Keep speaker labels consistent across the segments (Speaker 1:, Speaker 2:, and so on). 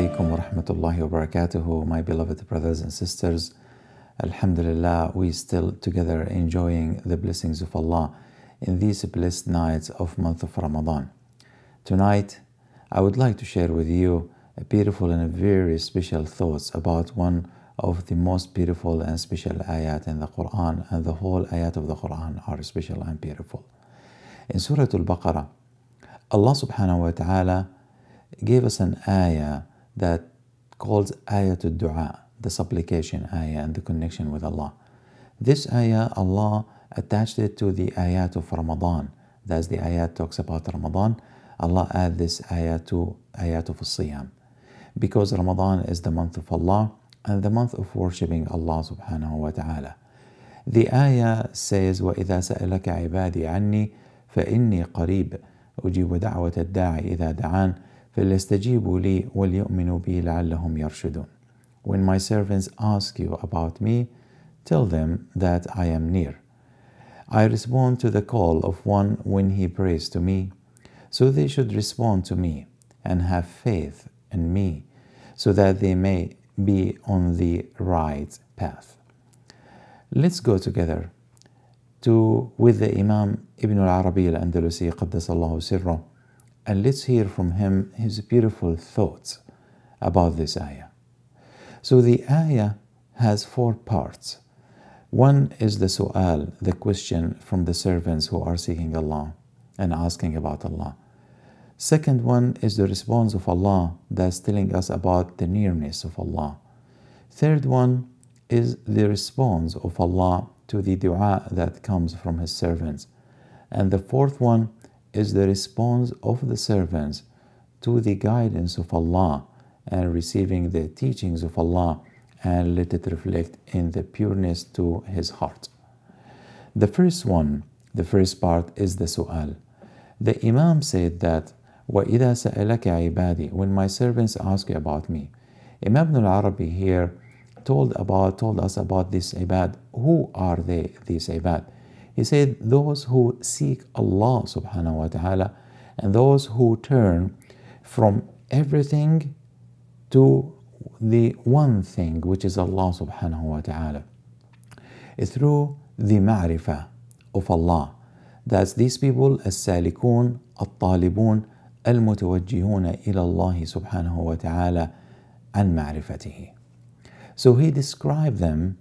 Speaker 1: Alaikum wa rahmatullahi wa my beloved brothers and sisters. Alhamdulillah, we still together enjoying the blessings of Allah in these blessed nights of month of Ramadan. Tonight, I would like to share with you a beautiful and a very special thoughts about one of the most beautiful and special ayat in the Quran, and the whole ayat of the Quran are special and beautiful. In Surah Al-Baqarah, Allah subhanahu wa ta'ala gave us an ayah that calls ayat dua the supplication ayah and the connection with Allah. This ayah, Allah attached it to the ayat of Ramadan. That's the ayat talks about Ramadan. Allah add this ayah to ayat of Siyam. Because Ramadan is the month of Allah and the month of worshipping Allah subhanahu wa ta'ala. The ayah says, وَإِذَا سَأَلَكَ عِبَادِي عَنِّي فَإِنِّي قَرِيبٌ أُجِيبُ دَعْوَةَ الدَّاعِ إِذَا دَعَانِ فَلْيَسْتَجِيبُوا لِي وَلْيُؤْمِنُوا بِي لَعَلَّهُمْ يَرْشُدُونَ When my servants ask you about me, tell them that I am near. I respond to the call of one when he prays to me, so they should respond to me and have faith in me, so that they may be on the right path. Let's go together to with the Imam Ibn al-Arabi al-Andalusi Qaddasallahu sirra and let's hear from him his beautiful thoughts about this ayah. So the ayah has four parts. One is the su'al, the question from the servants who are seeking Allah and asking about Allah. Second one is the response of Allah that's telling us about the nearness of Allah. Third one is the response of Allah to the dua that comes from His servants. And the fourth one is the response of the servants to the guidance of Allah and receiving the teachings of Allah and let it reflect in the pureness to his heart. The first one, the first part is the su'al. The Imam said that وَإِذَا سَأَلَكَ عِبَادِي When my servants ask you about me. Imam Ibn al-Arabi here told about told us about this ibad. Who are they, these ibad? He said, Those who seek Allah subhanahu wa ta'ala and those who turn from everything to the one thing which is Allah subhanahu wa ta'ala is through the ma'rifah of Allah. That's these people, as-salikun, al-talibun, al-mutawajjihun ila Allah subhanahu wa ta'ala an ma'rifatihi. So he described them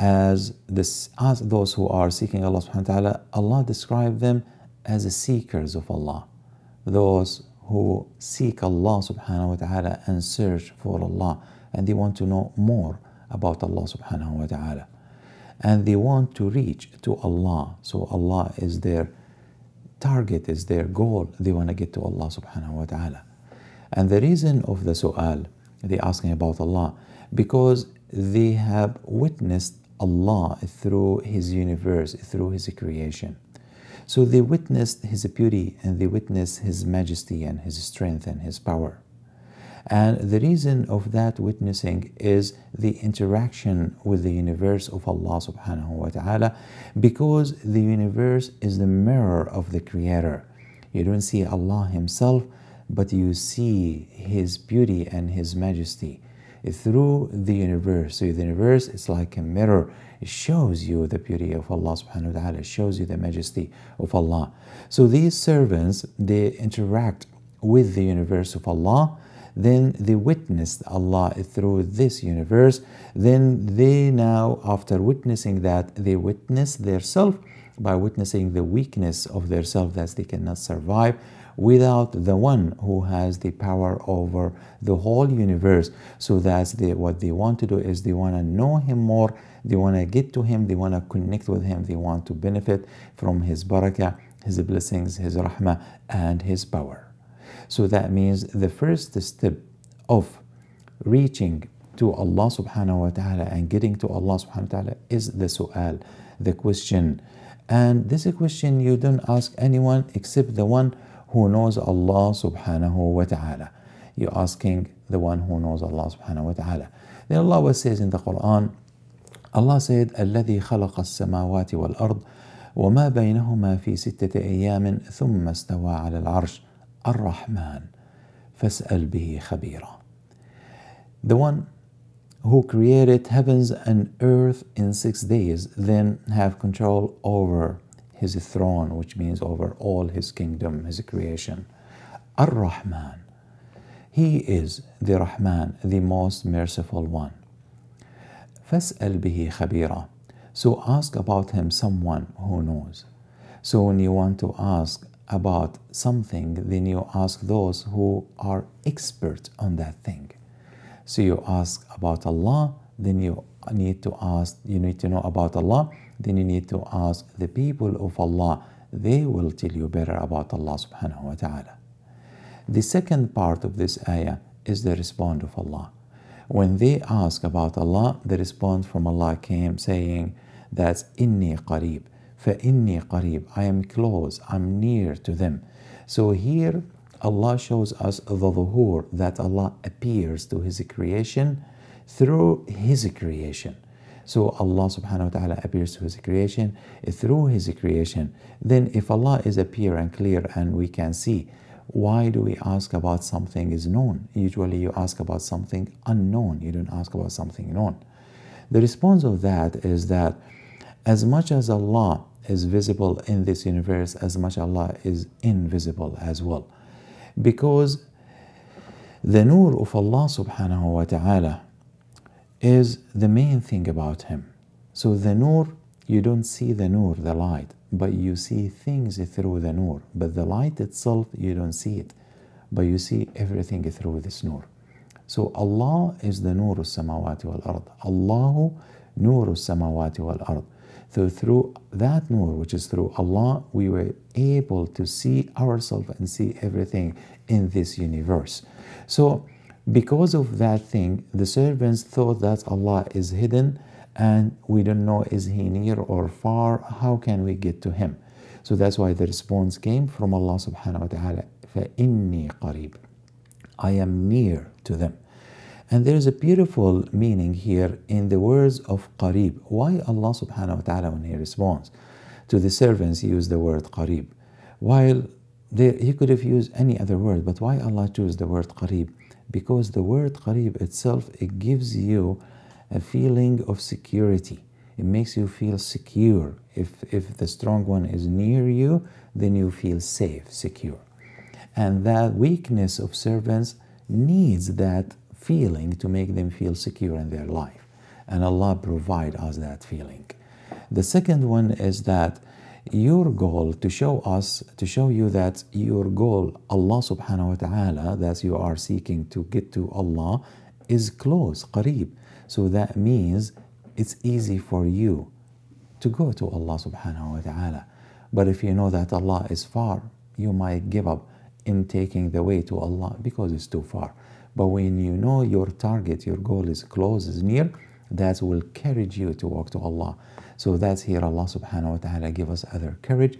Speaker 1: as this as those who are seeking Allah subhanahu wa ta'ala, Allah described them as the seekers of Allah. Those who seek Allah subhanahu wa ta'ala and search for Allah and they want to know more about Allah subhanahu wa ta'ala. And they want to reach to Allah. So Allah is their target, is their goal. They want to get to Allah subhanahu wa ta'ala. And the reason of the su'al, they asking about Allah, because they have witnessed Allah through His universe, through His creation. So they witnessed His beauty and they witnessed His majesty and His strength and His power. And the reason of that witnessing is the interaction with the universe of Allah subhanahu wa ta'ala because the universe is the mirror of the Creator. You don't see Allah Himself, but you see His beauty and His majesty through the universe. So the universe is like a mirror. It shows you the beauty of Allah subhanahu wa ta'ala. It shows you the majesty of Allah. So these servants, they interact with the universe of Allah then they witnessed Allah through this universe. Then they now, after witnessing that, they witness their self by witnessing the weakness of their self that they cannot survive without the one who has the power over the whole universe. So that's the, what they want to do is they want to know him more, they want to get to him, they want to connect with him, they want to benefit from his barakah, his blessings, his rahmah, and his power. So that means the first step of reaching to Allah subhanahu wa ta'ala and getting to Allah subhanahu wa ta'ala is the su'al, the question. And this question you don't ask anyone except the one who knows Allah subhanahu wa ta'ala. You're asking the one who knows Allah subhanahu wa ta'ala. Then Allah says in the Quran, Allah said, الذي خلق السماوات والأرض وما بينهما في ستة أيام ثم استوى على العرش الرحمن فاسأل به خبيرا The one who created heavens and earth in six days, then have control over his throne, which means over all his kingdom, his creation. Ar-Rahman. He is the Rahman, the most merciful one. فَاسْأَلْ بِهِ خَبِيرًا So ask about him someone who knows. So when you want to ask about something, then you ask those who are expert on that thing. So you ask about Allah, then you need to ask, you need to know about Allah, then you need to ask the people of Allah. They will tell you better about Allah subhanahu wa ta'ala. The second part of this ayah is the response of Allah. When they ask about Allah, the response from Allah came saying, That's inni qareeb. فَإِنِّي قَرِيب I am close, I'm near to them. So here Allah shows us the dhuhur that Allah appears to His creation through His creation. So Allah subhanahu wa ta'ala appears to His creation through His creation. Then if Allah is appear and clear and we can see, why do we ask about something is known? Usually you ask about something unknown. You don't ask about something known. The response of that is that as much as Allah is visible in this universe, as much Allah is invisible as well because the nur of Allah subhanahu wa ta'ala is the main thing about him. So the nur, you don't see the nur, the light, but you see things through the nur. But the light itself, you don't see it, but you see everything through this nur. So Allah is the nur samawati wal ard. Allahu nur samawati wal ard. So through that nur, which is through Allah, we were able to see ourselves and see everything in this universe. So because of that thing, the servants thought that Allah is hidden and we don't know is he near or far, how can we get to him? So that's why the response came from Allah subhanahu wa ta'ala, فَإِنِّي قَرِيبٌ I am near to them. And there is a beautiful meaning here in the words of qarib. Why Allah subhanahu wa ta'ala, when He responds to the servants, He used the word qarib? While there, He could have used any other word, but why Allah chose the word qarib? Because the word qarib itself, it gives you a feeling of security. It makes you feel secure. If, if the strong one is near you, then you feel safe, secure. And that weakness of servants needs that feeling to make them feel secure in their life. And Allah provide us that feeling. The second one is that your goal to show us, to show you that your goal, Allah subhanahu wa ta'ala, that you are seeking to get to Allah, is close, qareeb. So that means it's easy for you to go to Allah subhanahu wa ta'ala. But if you know that Allah is far, you might give up in taking the way to Allah because it's too far. But when you know your target, your goal is close, is near, that will encourage you to walk to Allah. So that's here Allah subhanahu wa ta'ala give us other courage.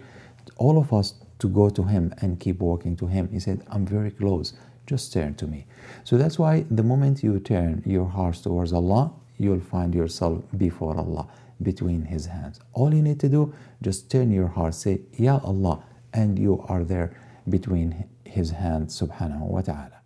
Speaker 1: All of us to go to Him and keep walking to Him. He said, I'm very close. Just turn to me. So that's why the moment you turn your hearts towards Allah, you'll find yourself before Allah, between His hands. All you need to do, just turn your heart, say, Ya Allah, and you are there between His hands, subhanahu wa ta'ala.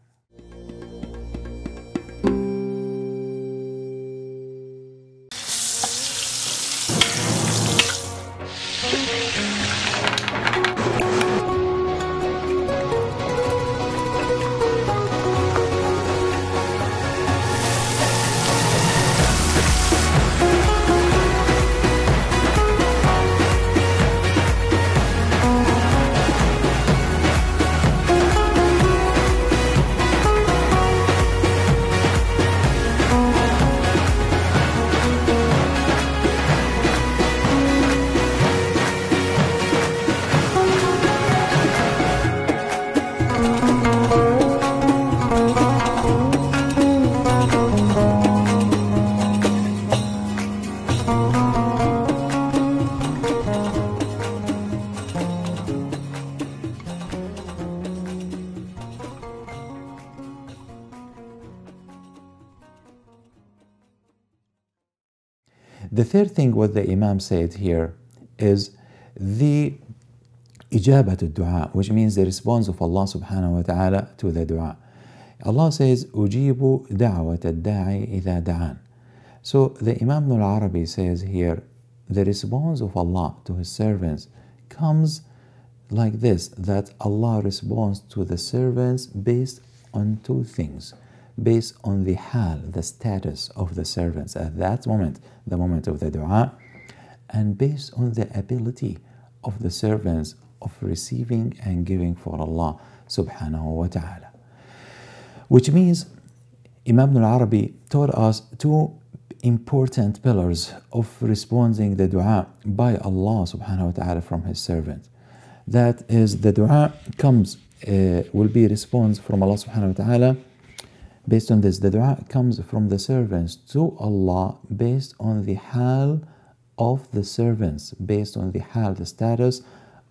Speaker 1: The third thing what the Imam said here is the ijabat dua, which means the response of Allah subhanahu wa ta'ala to the dua. Allah says, Ujibu da'wat da'i. So the Imam al Arabi says here, the response of Allah to his servants comes like this that Allah responds to the servants based on two things. Based on the hal, the status of the servants at that moment, the moment of the dua, and based on the ability of the servants of receiving and giving for Allah subhanahu wa ta'ala. Which means Imam al-Arabi taught us two important pillars of responding the dua by Allah subhanahu wa ta'ala from his servant. That is the dua comes uh, will be response from Allah subhanahu wa ta'ala based on this the dua comes from the servants to Allah based on the hal of the servants based on the hal the status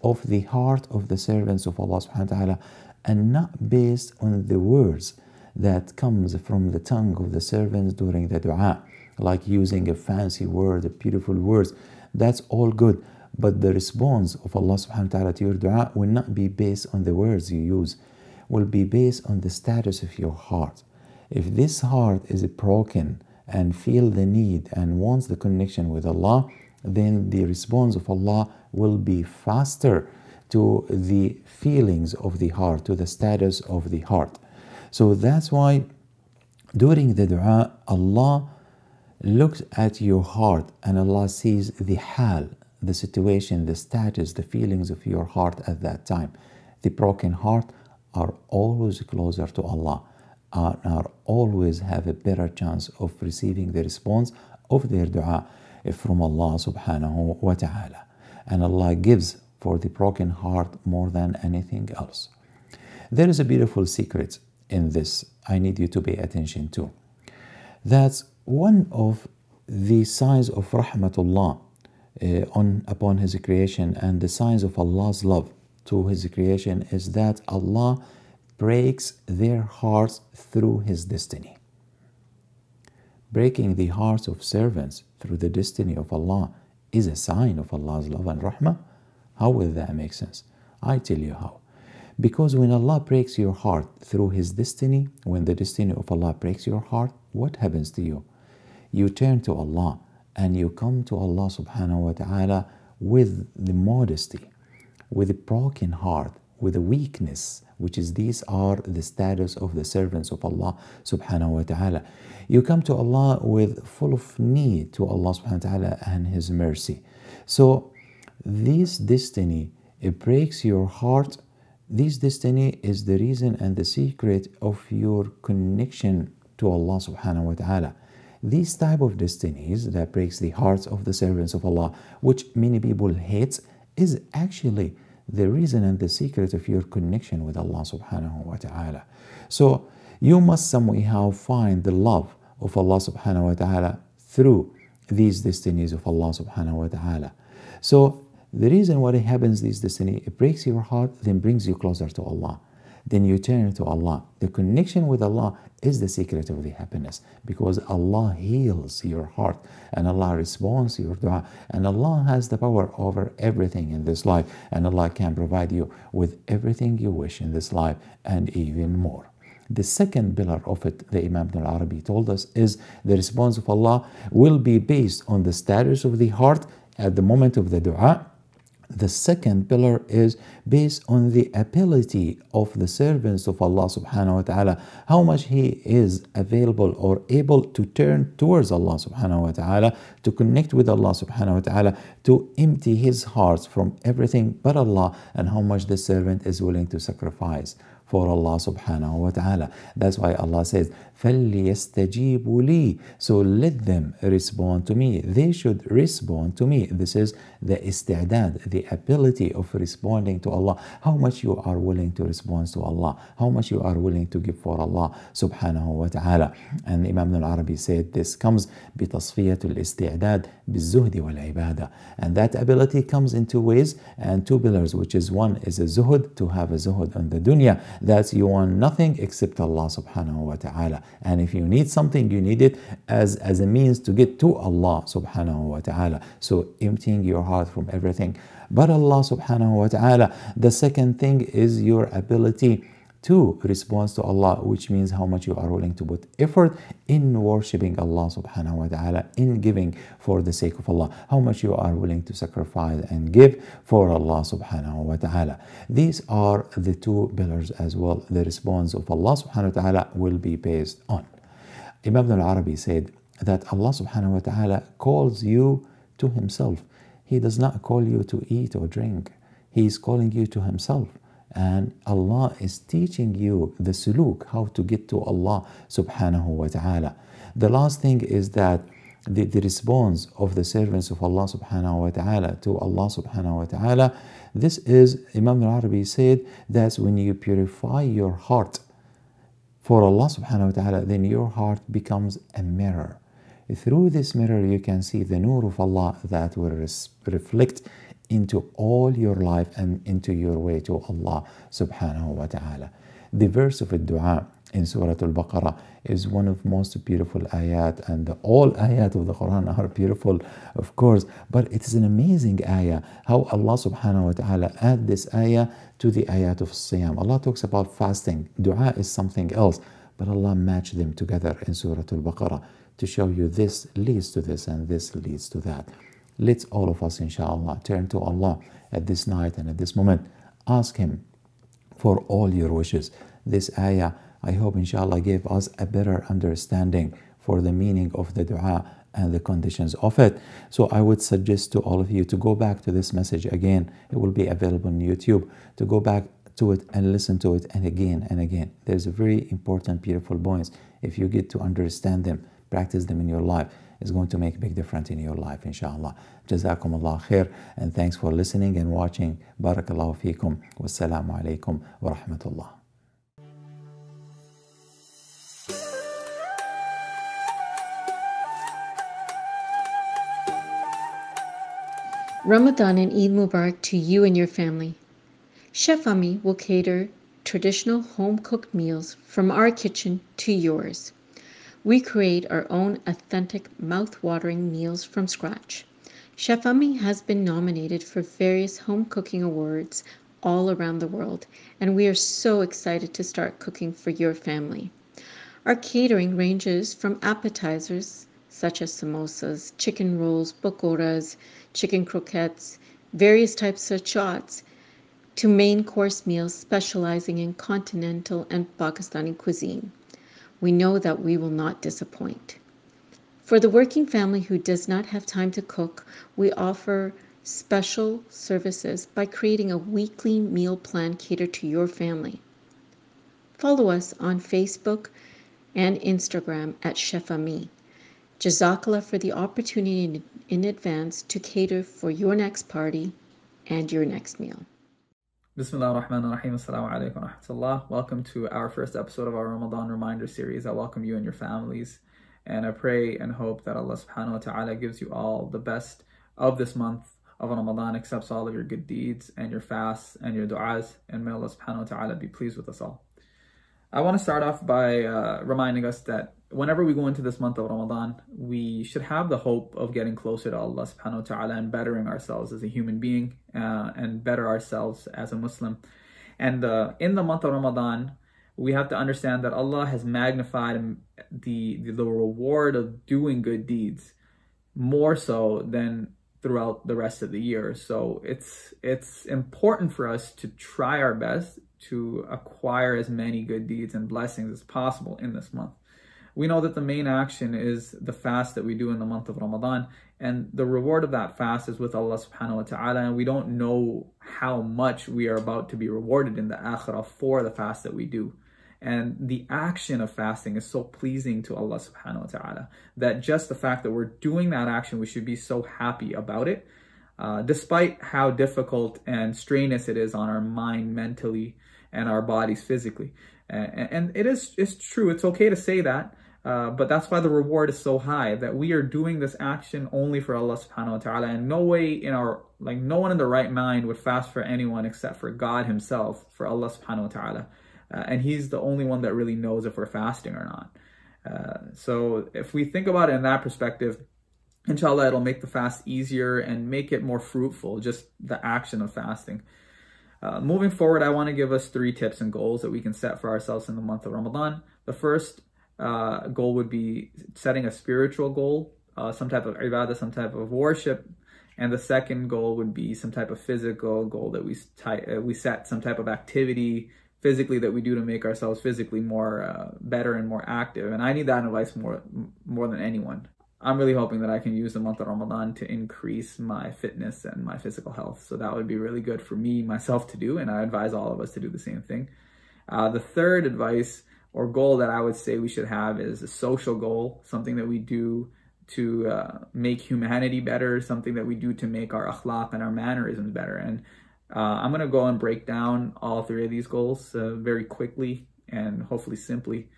Speaker 1: of the heart of the servants of Allah subhanahu wa ta'ala and not based on the words that comes from the tongue of the servants during the dua like using a fancy word, a beautiful words. That's all good. But the response of Allah subhanahu wa ta'ala to your dua will not be based on the words you use, will be based on the status of your heart. If this heart is broken and feel the need and wants the connection with Allah, then the response of Allah will be faster to the feelings of the heart, to the status of the heart. So that's why during the dua, Allah looks at your heart and Allah sees the hal, the situation, the status, the feelings of your heart at that time. The broken heart are always closer to Allah and are always have a better chance of receiving the response of their dua from Allah subhanahu wa ta'ala. And Allah gives for the broken heart more than anything else. There is a beautiful secret in this I need you to pay attention to. That's one of the signs of rahmatullah uh, on upon his creation and the signs of Allah's love to his creation is that Allah breaks their hearts through his destiny. Breaking the hearts of servants through the destiny of Allah is a sign of Allah's love and rahmah. How will that make sense? I tell you how. Because when Allah breaks your heart through His destiny, when the destiny of Allah breaks your heart, what happens to you? You turn to Allah and you come to Allah subhanahu wa ta'ala with the modesty, with a broken heart, with a weakness, which is these are the status of the servants of Allah subhanahu wa ta'ala. You come to Allah with full of need to Allah subhanahu wa ta'ala and His mercy. So this destiny, it breaks your heart. This destiny is the reason and the secret of your connection to Allah subhanahu wa ta'ala. These type of destinies that breaks the hearts of the servants of Allah, which many people hate, is actually the reason and the secret of your connection with Allah subhanahu wa ta'ala. So you must somehow find the love of Allah subhanahu wa ta'ala through these destinies of Allah subhanahu wa ta'ala. So the reason why it happens, this destiny, it breaks your heart, then brings you closer to Allah then you turn to Allah. The connection with Allah is the secret of the happiness because Allah heals your heart and Allah responds your dua and Allah has the power over everything in this life and Allah can provide you with everything you wish in this life and even more. The second pillar of it, the Imam al-Arabi told us, is the response of Allah will be based on the status of the heart at the moment of the dua the second pillar is based on the ability of the servants of Allah subhanahu wa ta'ala, how much he is available or able to turn towards Allah subhanahu wa ta'ala, to connect with Allah subhanahu wa ta'ala, to empty his hearts from everything but Allah, and how much the servant is willing to sacrifice for Allah subhanahu wa ta'ala. That's why Allah says, فَلْيَسْتَجِيبُوا لِي So let them respond to me. They should respond to me. This is the istidad, the ability of responding to Allah. How much you are willing to respond to Allah. How much you are willing to give for Allah subhanahu wa ta'ala. And Imam al-Arabi said this comes بتصفية الاستعداد بالزهد والعبادة. And that ability comes in two ways and two pillars, which is one is a zuhud, to have a zuhud on the dunya. That's you want nothing except Allah subhanahu wa ta'ala. And if you need something, you need it as, as a means to get to Allah subhanahu wa ta'ala. So emptying your heart from everything but Allah subhanahu wa ta'ala. The second thing is your ability Two, response to Allah, which means how much you are willing to put effort in worshipping Allah subhanahu wa ta'ala, in giving for the sake of Allah, how much you are willing to sacrifice and give for Allah subhanahu wa ta'ala. These are the two pillars as well. The response of Allah subhanahu wa ta'ala will be based on. Imam al-Arabi said that Allah subhanahu wa ta'ala calls you to himself. He does not call you to eat or drink. He is calling you to himself and Allah is teaching you the suluk, how to get to Allah subhanahu wa ta'ala. The last thing is that the, the response of the servants of Allah subhanahu wa ta'ala to Allah subhanahu wa ta'ala, this is, Imam al-Arabi said, that's when you purify your heart for Allah subhanahu wa ta'ala, then your heart becomes a mirror. Through this mirror, you can see the nur of Allah that will reflect into all your life and into your way to Allah subhanahu wa ta'ala. The verse of dua in Surah Al-Baqarah is one of most beautiful ayat and all ayat of the Quran are beautiful of course but it is an amazing ayah how Allah subhanahu wa ta'ala add this ayah to the ayat of Siyam. Allah talks about fasting. Dua is something else but Allah matched them together in Surah Al-Baqarah to show you this leads to this and this leads to that. Let's all of us, inshallah, turn to Allah at this night and at this moment. Ask Him for all your wishes. This ayah, I hope, inshallah, gave us a better understanding for the meaning of the dua and the conditions of it. So I would suggest to all of you to go back to this message again. It will be available on YouTube. To go back to it and listen to it and again and again. There's a very important, beautiful points. If you get to understand them, practice them in your life is going to make a big difference in your life, inshallah. Jazakum Allah khair, and thanks for listening and watching. Barakallahu feekum. Wassalamu alaikum wa rahmatullah.
Speaker 2: Ramadan and Eid Mubarak to you and your family. Chef Ami will cater traditional home cooked meals from our kitchen to yours. We create our own authentic, mouth-watering meals from scratch. Chef Ami has been nominated for various home cooking awards all around the world, and we are so excited to start cooking for your family. Our catering ranges from appetizers such as samosas, chicken rolls, pakoras, chicken croquettes, various types of chaats, to main course meals specializing in continental and Pakistani cuisine we know that we will not disappoint. For the working family who does not have time to cook, we offer special services by creating a weekly meal plan catered to your family. Follow us on Facebook and Instagram at Chef Ami. Jazakallah for the opportunity in, in advance to cater for your next party and your next meal.
Speaker 3: Bismillah ar-Rahman ar-Rahim. Assalamu alaikum wa rahmatullah. Welcome to our first episode of our Ramadan reminder series. I welcome you and your families. And I pray and hope that Allah subhanahu wa ta'ala gives you all the best of this month of Ramadan, accepts all of your good deeds and your fasts and your du'as. And may Allah subhanahu wa ta'ala be pleased with us all. I want to start off by uh, reminding us that whenever we go into this month of Ramadan, we should have the hope of getting closer to Allah subhanahu wa ta'ala and bettering ourselves as a human being uh, and better ourselves as a Muslim. And uh, in the month of Ramadan, we have to understand that Allah has magnified the, the, the reward of doing good deeds more so than throughout the rest of the year. So it's it's important for us to try our best to acquire as many good deeds and blessings as possible in this month we know that the main action is the fast that we do in the month of Ramadan. And the reward of that fast is with Allah subhanahu wa ta'ala. And we don't know how much we are about to be rewarded in the akhirah for the fast that we do. And the action of fasting is so pleasing to Allah subhanahu wa ta'ala that just the fact that we're doing that action, we should be so happy about it. Uh, despite how difficult and strenuous it is on our mind mentally and our bodies physically. And, and it is it's true, it's okay to say that, uh, but that's why the reward is so high that we are doing this action only for Allah subhanahu wa ta'ala. And no way in our like no one in the right mind would fast for anyone except for God himself for Allah subhanahu wa ta'ala. Uh, and he's the only one that really knows if we're fasting or not. Uh, so if we think about it in that perspective inshallah it'll make the fast easier and make it more fruitful just the action of fasting. Uh, moving forward, I want to give us three tips and goals that we can set for ourselves in the month of Ramadan. The first uh, goal would be setting a spiritual goal, uh, some type of ibadah, some type of worship. And the second goal would be some type of physical goal that we, uh, we set, some type of activity physically that we do to make ourselves physically more uh, better and more active. And I need that advice more more than anyone. I'm really hoping that I can use the month of Ramadan to increase my fitness and my physical health. So that would be really good for me, myself to do. And I advise all of us to do the same thing. Uh, the third advice or goal that I would say we should have is a social goal, something that we do to uh, make humanity better, something that we do to make our akhlaq and our mannerisms better. And uh, I'm going to go and break down all three of these goals uh, very quickly and hopefully simply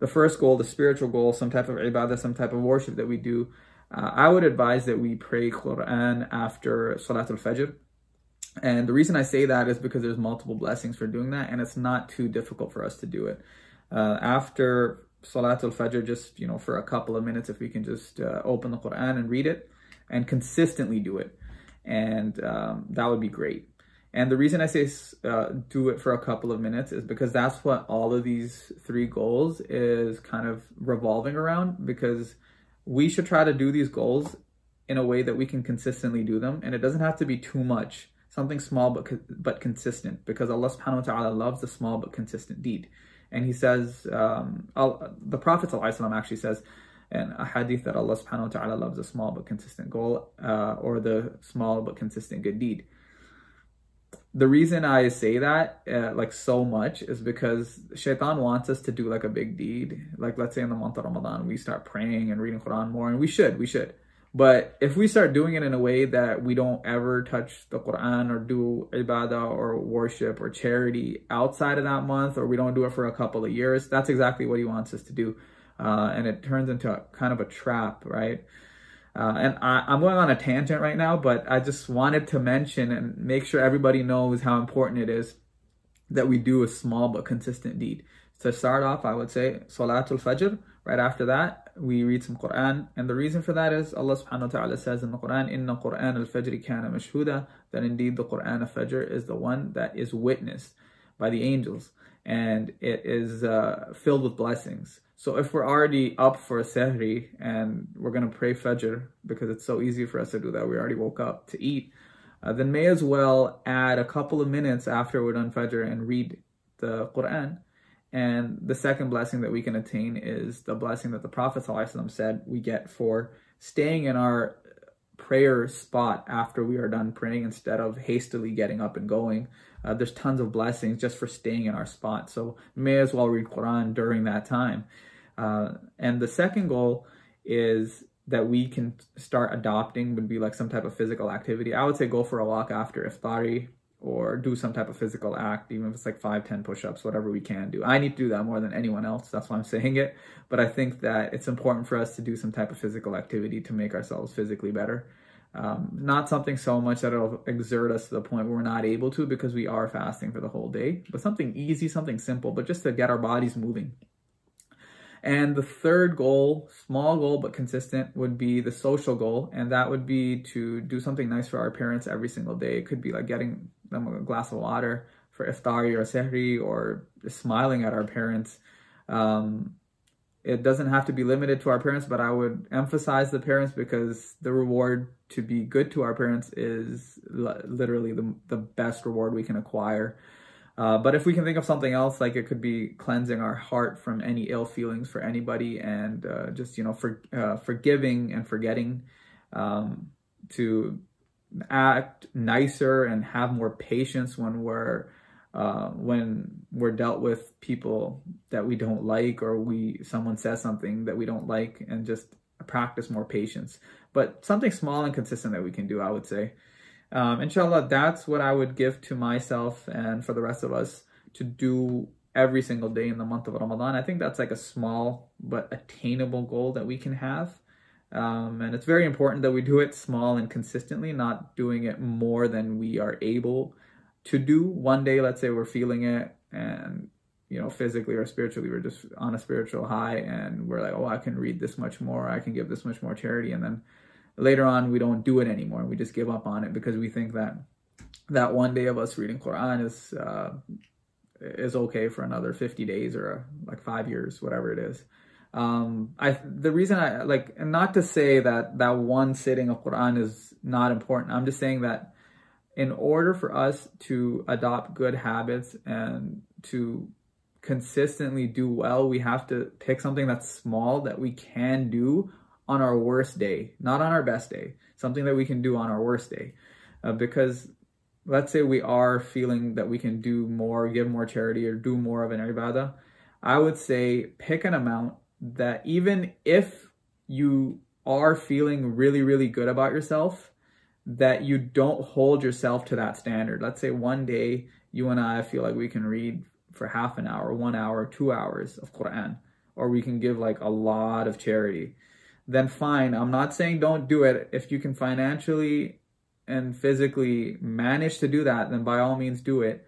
Speaker 3: the first goal, the spiritual goal, some type of ibadah, some type of worship that we do, uh, I would advise that we pray Quran after Salatul Fajr. And the reason I say that is because there's multiple blessings for doing that, and it's not too difficult for us to do it. Uh, after Salatul Fajr, just you know, for a couple of minutes, if we can just uh, open the Quran and read it, and consistently do it, and um, that would be great. And the reason I say uh, do it for a couple of minutes is because that's what all of these three goals is kind of revolving around because we should try to do these goals in a way that we can consistently do them. And it doesn't have to be too much, something small but, but consistent because Allah subhanahu wa ta'ala loves the small but consistent deed. And he says, um, the Prophet actually says, and a hadith that Allah subhanahu wa ta'ala loves a small but consistent goal uh, or the small but consistent good deed the reason I say that uh, like so much is because shaitan wants us to do like a big deed. Like let's say in the month of Ramadan, we start praying and reading Quran more and we should, we should. But if we start doing it in a way that we don't ever touch the Quran or do ibadah or worship or charity outside of that month, or we don't do it for a couple of years, that's exactly what he wants us to do. Uh, and it turns into a, kind of a trap, right? Uh, and I, am going on a tangent right now, but I just wanted to mention and make sure everybody knows how important it is that we do a small but consistent deed. To start off, I would say Salatul Fajr. Right after that, we read some Quran. And the reason for that is Allah subhanahu wa ta'ala says in the Quran, Inna Quran al-Fajr kana mashhuda, that indeed the Quran of Fajr is the one that is witnessed by the angels. And it is uh, filled with blessings. So if we're already up for a sehri and we're going to pray fajr because it's so easy for us to do that, we already woke up to eat, uh, then may as well add a couple of minutes after we're done fajr and read the Quran. And the second blessing that we can attain is the blessing that the Prophet ﷺ said we get for staying in our prayer spot after we are done praying instead of hastily getting up and going. Uh, there's tons of blessings just for staying in our spot. So may as well read Quran during that time. Uh, and the second goal is that we can start adopting would be like some type of physical activity. I would say go for a walk after iftari or do some type of physical act, even if it's like five, 10 push-ups, whatever we can do. I need to do that more than anyone else. That's why I'm saying it. But I think that it's important for us to do some type of physical activity to make ourselves physically better. Um, not something so much that it'll exert us to the point where we're not able to because we are fasting for the whole day, but something easy, something simple, but just to get our bodies moving. And the third goal, small goal but consistent, would be the social goal. And that would be to do something nice for our parents every single day. It could be like getting them a glass of water for iftari or sehri or smiling at our parents. Um, it doesn't have to be limited to our parents, but I would emphasize the parents because the reward to be good to our parents is literally the, the best reward we can acquire. Uh, but if we can think of something else, like it could be cleansing our heart from any ill feelings for anybody and uh, just, you know, for, uh, forgiving and forgetting um, to act nicer and have more patience when we're uh, when we're dealt with people that we don't like or we someone says something that we don't like and just practice more patience but something small and consistent that we can do i would say um, inshallah, that's what I would give to myself and for the rest of us to do every single day in the month of Ramadan. I think that's like a small but attainable goal that we can have. Um, and it's very important that we do it small and consistently, not doing it more than we are able to do. One day, let's say we're feeling it and you know, physically or spiritually, we're just on a spiritual high and we're like, oh, I can read this much more, I can give this much more charity. And then later on we don't do it anymore we just give up on it because we think that that one day of us reading Quran is uh, is okay for another 50 days or like five years, whatever it is. Um, I the reason I like, not to say that that one sitting of Quran is not important. I'm just saying that in order for us to adopt good habits and to consistently do well, we have to pick something that's small that we can do on our worst day, not on our best day. Something that we can do on our worst day, uh, because let's say we are feeling that we can do more, give more charity, or do more of an ibadah, I would say pick an amount that even if you are feeling really, really good about yourself, that you don't hold yourself to that standard. Let's say one day you and I feel like we can read for half an hour, one hour, two hours of Quran, or we can give like a lot of charity. Then fine. I'm not saying don't do it. If you can financially and physically manage to do that, then by all means do it.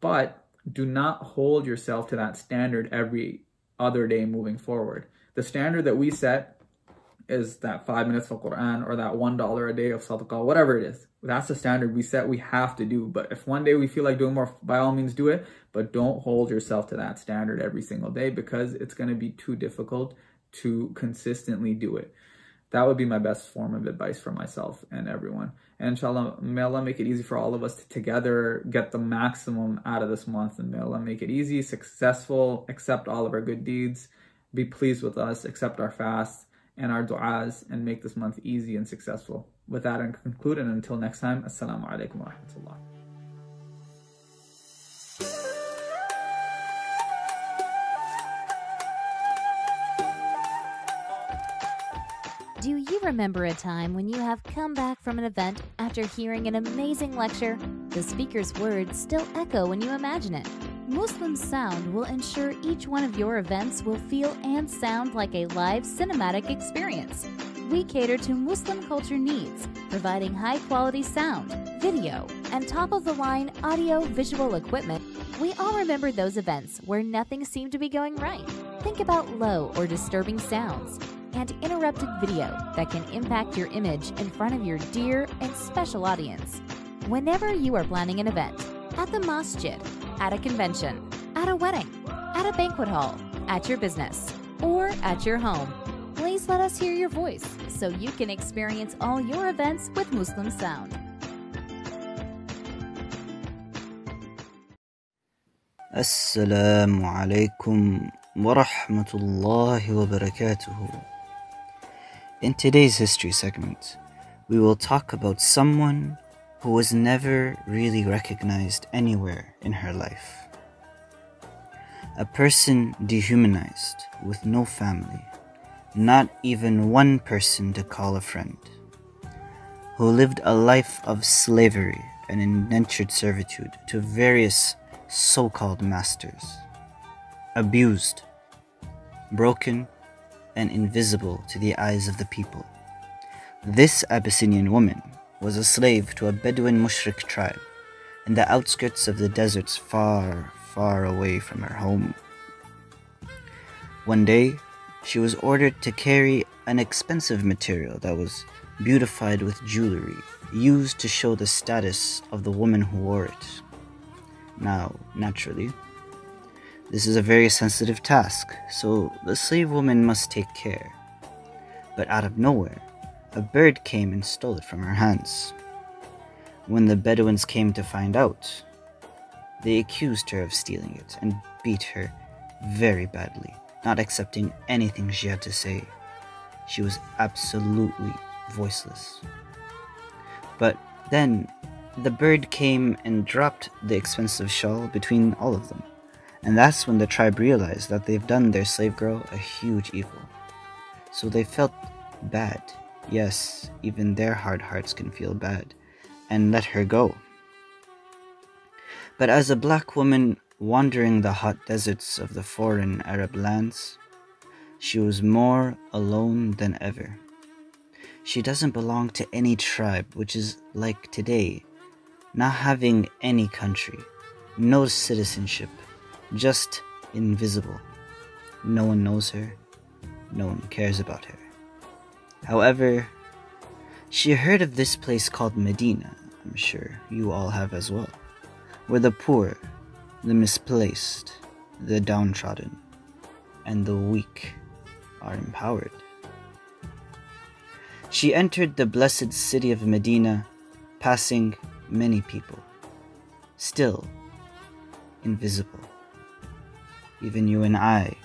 Speaker 3: But do not hold yourself to that standard every other day moving forward. The standard that we set is that five minutes of Quran or that one dollar a day of sadaqah, whatever it is. That's the standard we set we have to do. But if one day we feel like doing more, by all means do it. But don't hold yourself to that standard every single day because it's going to be too difficult to consistently do it. That would be my best form of advice for myself and everyone. And inshallah, may Allah make it easy for all of us to together get the maximum out of this month. And may Allah make it easy, successful, accept all of our good deeds, be pleased with us, accept our fasts and our du'as, and make this month easy and successful. With that, I conclude. And until next time, Assalamu alaikum wa rahmatullah.
Speaker 4: Do you remember a time when you have come back from an event after hearing an amazing lecture? The speaker's words still echo when you imagine it. Muslim Sound will ensure each one of your events will feel and sound like a live cinematic experience. We cater to Muslim culture needs, providing high quality sound, video, and top of the line audio visual equipment. We all remember those events where nothing seemed to be going right. Think about low or disturbing sounds and interrupted video that can impact your image in front of your dear and special audience. Whenever you are planning an event, at the masjid, at a convention, at a wedding, at a banquet hall, at your business, or at your home, please let us hear your voice so you can experience all your events with Muslim Sound.
Speaker 5: Assalamu alaikum wa rahmatullahi wa barakatuh. In today's history segment, we will talk about someone who was never really recognized anywhere in her life. A person dehumanized with no family, not even one person to call a friend, who lived a life of slavery and indentured servitude to various so called masters, abused, broken, and invisible to the eyes of the people. This Abyssinian woman was a slave to a Bedouin Mushrik tribe in the outskirts of the deserts far, far away from her home. One day, she was ordered to carry an expensive material that was beautified with jewelry used to show the status of the woman who wore it. Now, naturally, this is a very sensitive task, so the slave woman must take care. But out of nowhere, a bird came and stole it from her hands. When the Bedouins came to find out, they accused her of stealing it and beat her very badly, not accepting anything she had to say. She was absolutely voiceless. But then the bird came and dropped the expensive shawl between all of them. And that's when the tribe realized that they've done their slave girl a huge evil. So they felt bad. Yes, even their hard hearts can feel bad, and let her go. But as a black woman wandering the hot deserts of the foreign Arab lands, she was more alone than ever. She doesn't belong to any tribe, which is like today, not having any country, no citizenship, just invisible. No one knows her, no one cares about her. However, she heard of this place called Medina, I'm sure you all have as well, where the poor, the misplaced, the downtrodden, and the weak are empowered. She entered the blessed city of Medina, passing many people, still invisible. Even you and I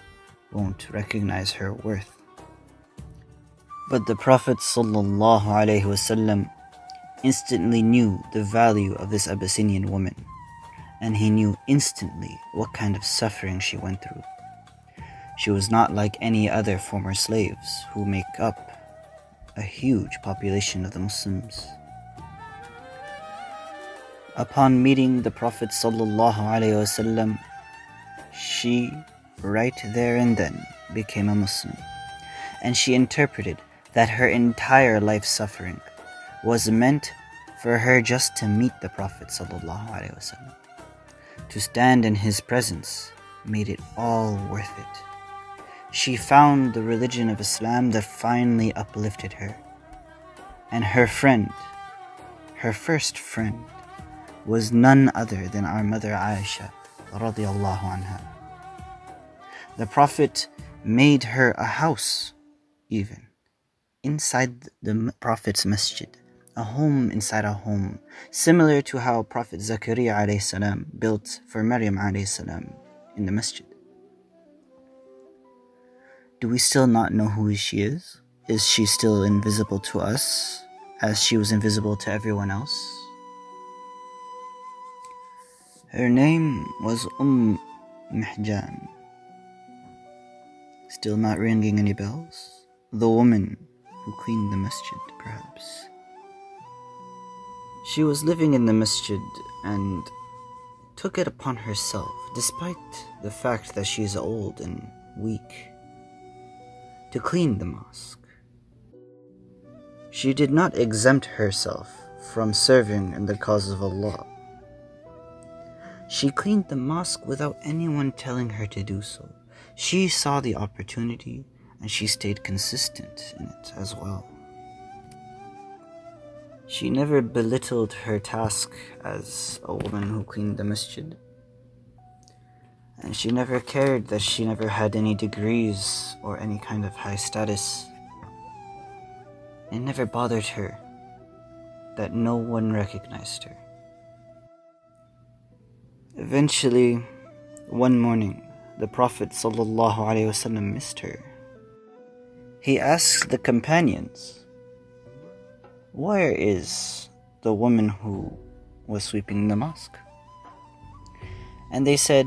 Speaker 5: won't recognize her worth. But the Prophet ﷺ instantly knew the value of this Abyssinian woman, and he knew instantly what kind of suffering she went through. She was not like any other former slaves who make up a huge population of the Muslims. Upon meeting the Prophet ﷺ, she, right there and then, became a Muslim, and she interpreted that her entire life suffering was meant for her just to meet the Prophet ﷺ. To stand in his presence made it all worth it. She found the religion of Islam that finally uplifted her. And her friend, her first friend, was none other than our mother Aisha radiallahu anha. The Prophet made her a house, even inside the Prophet's masjid, a home inside a home, similar to how Prophet Zakaria salam built for Maryam salam in the masjid. Do we still not know who she is? Is she still invisible to us as she was invisible to everyone else? Her name was Umm Mihjan. Still not ringing any bells? The woman who cleaned the masjid, perhaps. She was living in the masjid and took it upon herself, despite the fact that she is old and weak, to clean the mosque. She did not exempt herself from serving in the cause of Allah she cleaned the mosque without anyone telling her to do so. She saw the opportunity and she stayed consistent in it as well. She never belittled her task as a woman who cleaned the masjid. And she never cared that she never had any degrees or any kind of high status. It never bothered her that no one recognized her. Eventually, one morning, the Prophet ﷺ missed her. He asked the companions, Where is the woman who was sweeping the mosque? And they said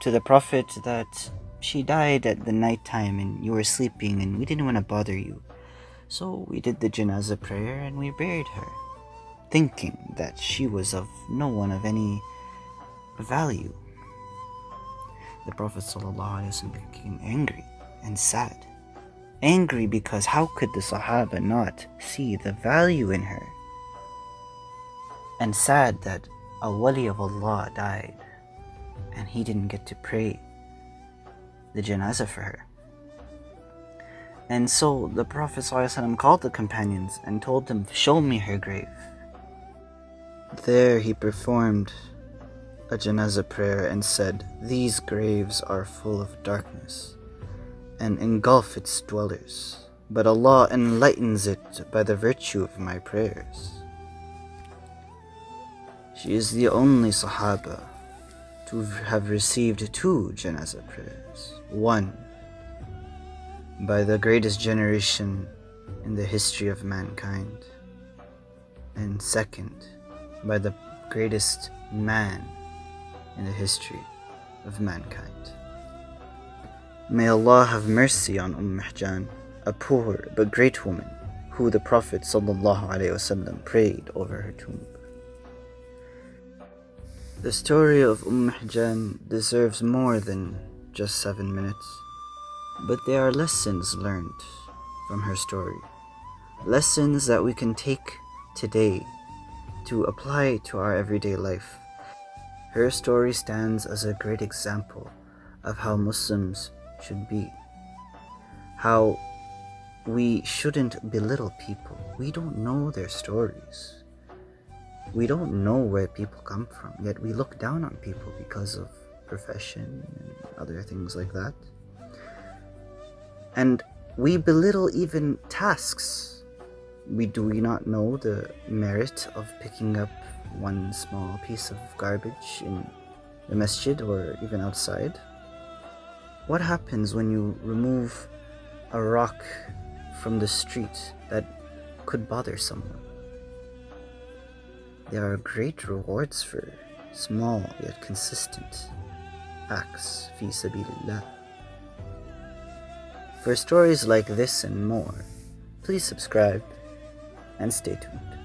Speaker 5: to the Prophet that she died at the night time and you were sleeping and we didn't want to bother you. So we did the janazah prayer and we buried her, thinking that she was of no one of any value. The Prophet ﷺ became angry and sad. Angry because how could the Sahaba not see the value in her? And sad that a wali of Allah died and he didn't get to pray the janazah for her. And so the Prophet ﷺ called the companions and told them, Show me her grave. There he performed a janazah prayer and said, These graves are full of darkness and engulf its dwellers, but Allah enlightens it by the virtue of my prayers. She is the only Sahaba to have received two janazah prayers. One by the greatest generation in the history of mankind, and second by the greatest man in the history of mankind. May Allah have mercy on Umm Mihjan, a poor but great woman who the Prophet ﷺ prayed over her tomb. The story of Umm Mihjan deserves more than just seven minutes, but there are lessons learned from her story. Lessons that we can take today to apply to our everyday life her story stands as a great example of how Muslims should be. How we shouldn't belittle people. We don't know their stories. we don't know where people come from, yet we look down on people because of profession and other things like that. And we belittle even tasks. We do we not know the merit of picking up one small piece of garbage in the masjid or even outside? What happens when you remove a rock from the street that could bother someone? There are great rewards for small yet consistent acts fi sabilillah. For stories like this and more, please subscribe and stay tuned.